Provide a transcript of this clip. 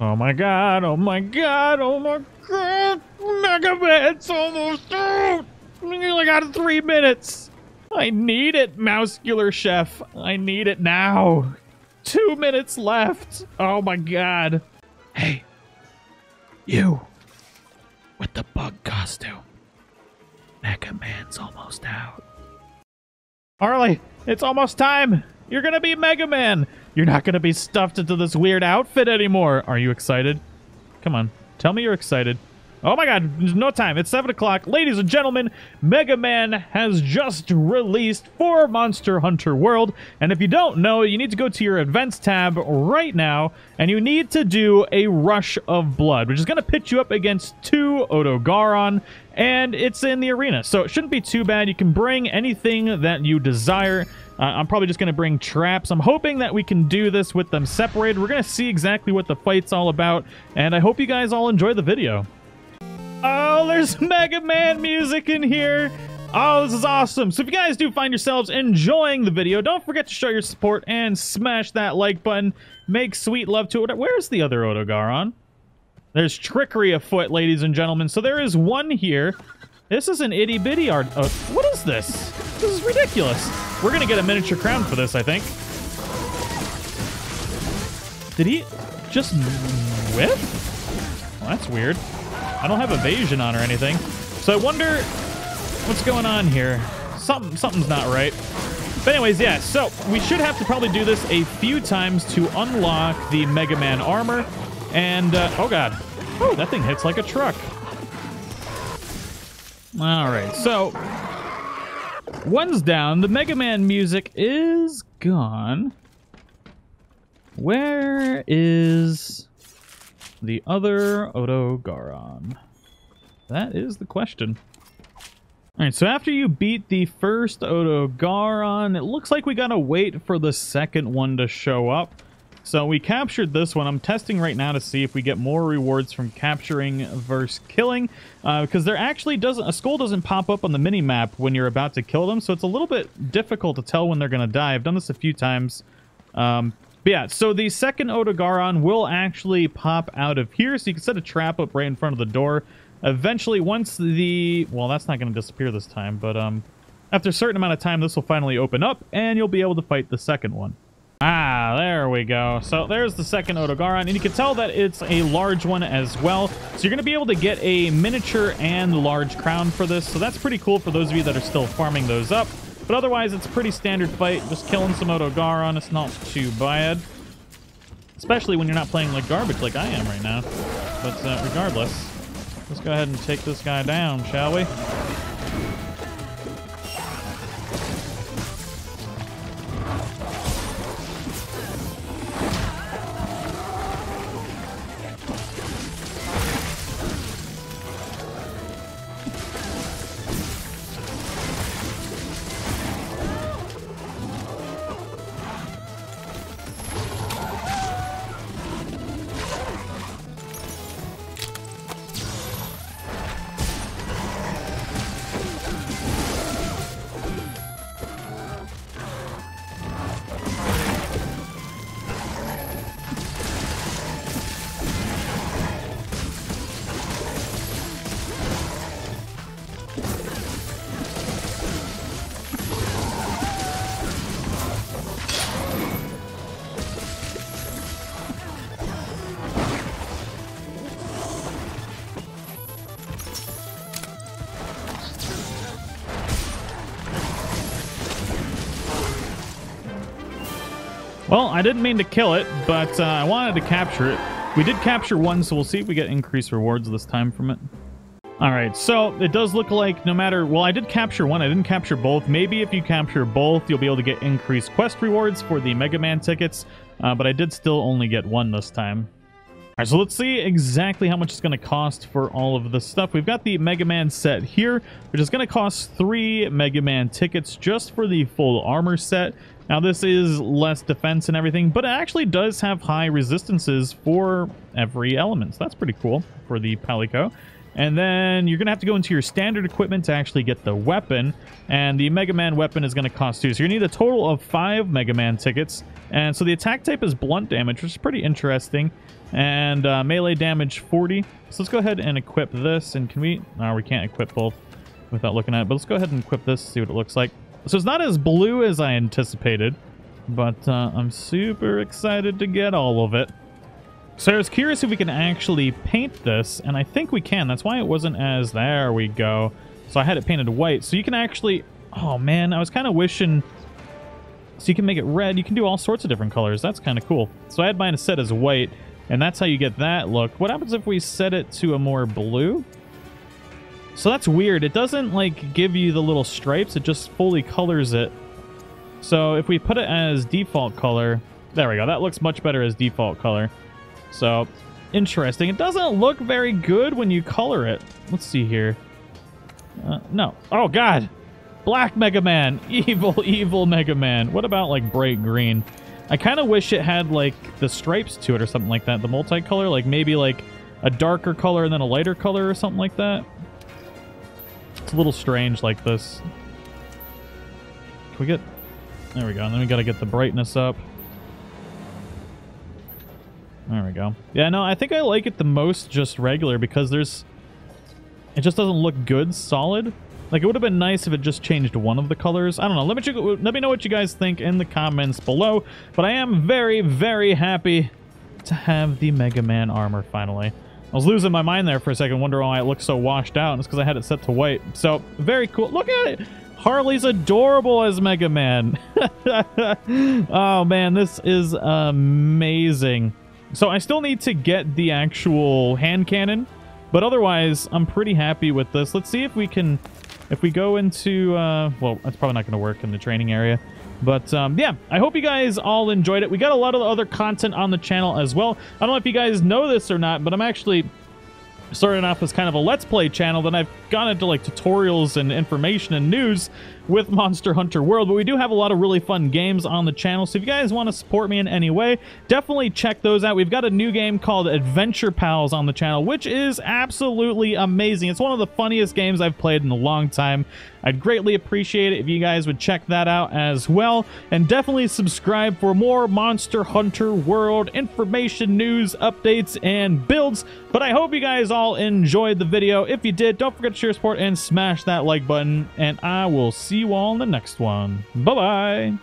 Oh my god, oh my god, oh my god! Mega Man's almost out! I only got three minutes! I need it, Meowscular Chef. I need it now. Two minutes left. Oh my god. Hey. You. With the bug costume. Mega Man's almost out. Harley, it's almost time. You're gonna be Mega Man. You're not gonna be stuffed into this weird outfit anymore. Are you excited? Come on, tell me you're excited. Oh my god, there's no time. It's 7 o'clock. Ladies and gentlemen, Mega Man has just released for Monster Hunter World. And if you don't know, you need to go to your events tab right now, and you need to do a Rush of Blood, which is going to pit you up against two Odogaron, and it's in the arena. So it shouldn't be too bad. You can bring anything that you desire. Uh, I'm probably just going to bring traps. I'm hoping that we can do this with them separated. We're going to see exactly what the fight's all about, and I hope you guys all enjoy the video. Oh, there's Mega Man music in here. Oh, this is awesome. So if you guys do find yourselves enjoying the video, don't forget to show your support and smash that like button. Make sweet love to it. Where's the other Odogaron? There's trickery afoot, ladies and gentlemen. So there is one here. This is an itty bitty art. Oh, what is this? This is ridiculous. We're going to get a miniature crown for this, I think. Did he just whiff? Well, that's weird. I don't have evasion on or anything. So I wonder what's going on here. Something, something's not right. But anyways, yeah, so we should have to probably do this a few times to unlock the Mega Man armor. And, uh, oh god. Oh, that thing hits like a truck. Alright, so... One's down. The Mega Man music is gone. Where is the other Odogaron? That is the question. Alright, so after you beat the first Odogaron, it looks like we gotta wait for the second one to show up. So we captured this one. I'm testing right now to see if we get more rewards from capturing versus killing. Uh, because there actually doesn't... A skull doesn't pop up on the mini-map when you're about to kill them. So it's a little bit difficult to tell when they're going to die. I've done this a few times. Um, but yeah, so the second Odogaron will actually pop out of here. So you can set a trap up right in front of the door. Eventually, once the... Well, that's not going to disappear this time, but um, after a certain amount of time, this will finally open up, and you'll be able to fight the second one. Ah, there we go. So there's the second Odogaron, and you can tell that it's a large one as well. So you're going to be able to get a miniature and large crown for this, so that's pretty cool for those of you that are still farming those up. But otherwise, it's pretty standard fight. Just killing some Odogaron, it's not too bad. Especially when you're not playing like garbage like I am right now. But uh, regardless, let's go ahead and take this guy down, shall we? Well, I didn't mean to kill it, but uh, I wanted to capture it. We did capture one, so we'll see if we get increased rewards this time from it. All right, so it does look like no matter... Well, I did capture one. I didn't capture both. Maybe if you capture both, you'll be able to get increased quest rewards for the Mega Man tickets, uh, but I did still only get one this time. All right, so let's see exactly how much it's going to cost for all of this stuff. We've got the Mega Man set here, which is going to cost three Mega Man tickets just for the full armor set. Now this is less defense and everything, but it actually does have high resistances for every element. So that's pretty cool for the Palico. And then you're going to have to go into your standard equipment to actually get the weapon. And the Mega Man weapon is going to cost two. So you need a total of five Mega Man tickets. And so the attack type is blunt damage, which is pretty interesting. And uh, melee damage 40. So let's go ahead and equip this. And can we... No, we can't equip both without looking at it. But let's go ahead and equip this, see what it looks like. So it's not as blue as I anticipated. But uh, I'm super excited to get all of it. So I was curious if we can actually paint this, and I think we can. That's why it wasn't as... There we go. So I had it painted white. So you can actually... Oh, man, I was kind of wishing... So you can make it red. You can do all sorts of different colors. That's kind of cool. So I had mine set as white, and that's how you get that look. What happens if we set it to a more blue? So that's weird. It doesn't, like, give you the little stripes. It just fully colors it. So if we put it as default color... There we go. That looks much better as default color. So, interesting. It doesn't look very good when you color it. Let's see here. Uh, no. Oh, God. Black Mega Man. Evil, evil Mega Man. What about, like, bright green? I kind of wish it had, like, the stripes to it or something like that. The multicolor. Like, maybe, like, a darker color and then a lighter color or something like that. It's a little strange like this. Can we get... There we go. And then we got to get the brightness up. There we go. Yeah, no, I think I like it the most just regular because there's... It just doesn't look good solid. Like, it would have been nice if it just changed one of the colors. I don't know. Let me, let me know what you guys think in the comments below. But I am very, very happy to have the Mega Man armor finally. I was losing my mind there for a second, wondering why it looks so washed out. And it's because I had it set to white. So, very cool. Look at it! Harley's adorable as Mega Man. oh, man, this is amazing. So I still need to get the actual hand cannon, but otherwise I'm pretty happy with this. Let's see if we can, if we go into, uh, well, that's probably not going to work in the training area. But um, yeah, I hope you guys all enjoyed it. We got a lot of other content on the channel as well. I don't know if you guys know this or not, but I'm actually starting off as kind of a Let's Play channel. Then I've gone into like tutorials and information and news with Monster Hunter World, but we do have a lot of really fun games on the channel, so if you guys want to support me in any way, definitely check those out. We've got a new game called Adventure Pals on the channel, which is absolutely amazing. It's one of the funniest games I've played in a long time. I'd greatly appreciate it if you guys would check that out as well, and definitely subscribe for more Monster Hunter World information, news, updates, and builds. But I hope you guys all enjoyed the video. If you did, don't forget to share support and smash that like button, and I will see you all in the next one. Bye-bye!